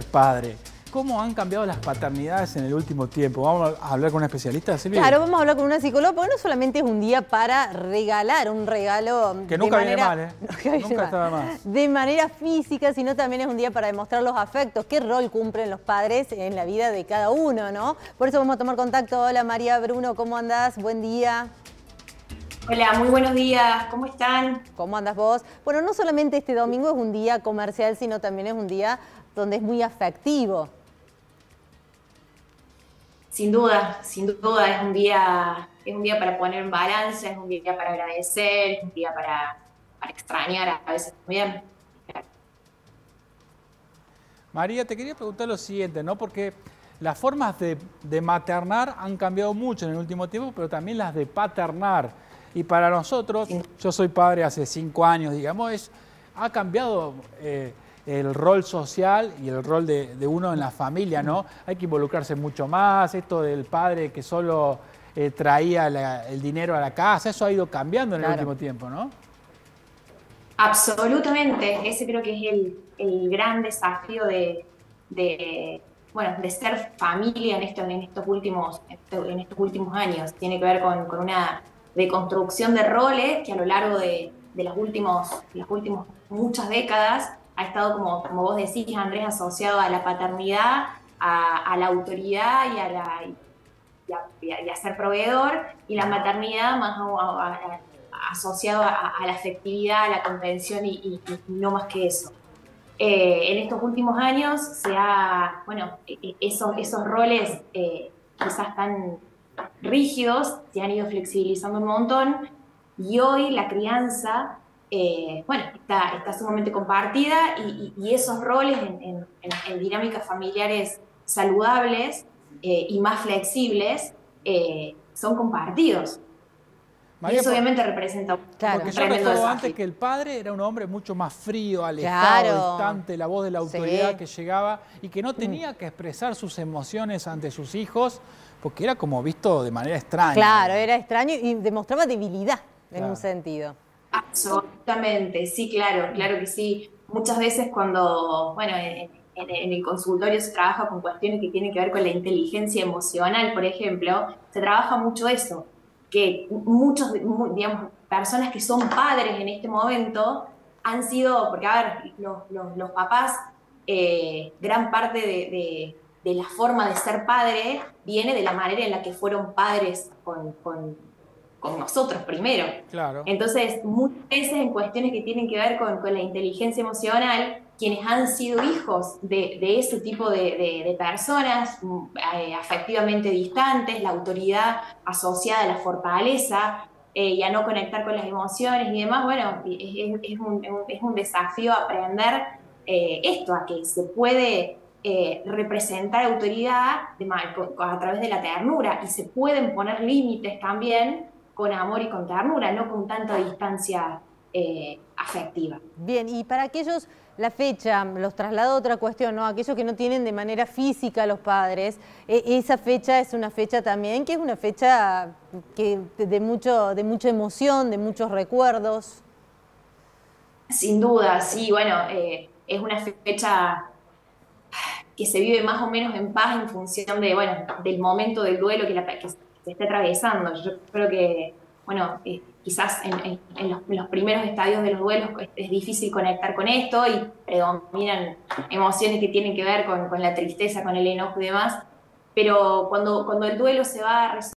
padre. ¿Cómo han cambiado las paternidades en el último tiempo? Vamos a hablar con una especialista, Silvia. Claro, vamos a hablar con una psicóloga, porque no solamente es un día para regalar, un regalo que nunca de manera, viene mal, ¿eh? Nunca, estaba mal. De manera física, sino también es un día para demostrar los afectos, qué rol cumplen los padres en la vida de cada uno, ¿no? Por eso vamos a tomar contacto. Hola María Bruno, ¿cómo andás? Buen día. Hola, muy buenos días, ¿cómo están? ¿Cómo andas vos? Bueno, no solamente este domingo es un día comercial, sino también es un día donde es muy afectivo. Sin duda, sin duda es un día, es un día para poner en balance, es un día para agradecer, es un día para, extrañar a veces también. María, te quería preguntar lo siguiente, ¿no? Porque las formas de, de, maternar han cambiado mucho en el último tiempo, pero también las de paternar. Y para nosotros, yo soy padre hace cinco años, digamos, es, ha cambiado eh, el rol social y el rol de, uno en la familia, ¿no? Hay que involucrarse mucho más, esto del padre que solo eh, traía el dinero a la casa, eso ha ido cambiando en el último tiempo, ¿no? Absolutamente, ese creo que es el, gran desafío de, bueno, de ser familia en, esto, en, estos últimos, en estos últimos años. Tiene que ver con, una deconstrucción de roles que a lo largo de, las, últimos, las últimas muchas décadas ha estado, como, como vos decís, Andrés, asociado a la paternidad, a, la autoridad y a, la, y a, ser proveedor, y la maternidad más asociado a, la afectividad, a la contención y, no más que eso. Eh, en estos últimos años se ha, bueno, e, e, esos, esos roles eh, quizás tan rígidos se han ido flexibilizando un montón y hoy la crianza eh, bueno, está, está, sumamente compartida y, esos roles en, dinámicas familiares saludables eh, y más flexibles eh, son compartidos. y eso obviamente representa claro. Porque yo recuerdo antes que el padre era un hombre mucho más frío, alejado, distante, la voz de la autoridad que llegaba y que no tenía que expresar sus emociones ante sus hijos porque era como visto de manera extraña. Claro, era extraño y demostraba debilidad en un sentido. Absolutamente, sí, claro, claro que sí. Muchas veces cuando, bueno, en, el consultorio se trabaja con cuestiones que tienen que ver con la inteligencia emocional, por ejemplo, se trabaja mucho eso, que muchos, digamos, personas que son padres en este momento han sido, porque a ver, los, papás, eh, gran parte de, la forma de ser padre viene de la manera en la que fueron padres con nosotros primero. Claro. Entonces, muchas veces en cuestiones que tienen que ver con, con la inteligencia emocional, quienes han sido hijos de, de ese tipo de, de, personas eh, afectivamente distantes, la autoridad asociada a la fortaleza eh, y a no conectar con las emociones y demás, bueno, es, es, un, es un, desafío aprender eh, esto, a que se puede representar autoridad de, a través de la ternura y se pueden poner límites también con amor y con ternura, no con tanta distancia eh, afectiva. Bien, y para aquellos, la fecha, los traslado a otra cuestión, ¿no? Aquellos que no tienen de manera física a los padres, e, esa fecha es una fecha también que es una fecha que, de, mucho, de mucha emoción, de muchos recuerdos. Sin duda, sí, bueno, eh, es una fecha que se vive más o menos en paz en función de, bueno, del momento del duelo que, la, que se esté atravesando. Yo creo que, bueno, eh, quizás en, los, primeros estadios de los duelos es, difícil conectar con esto y predominan emociones que tienen que ver con, con, la tristeza, con el enojo y demás, pero cuando, cuando el duelo se va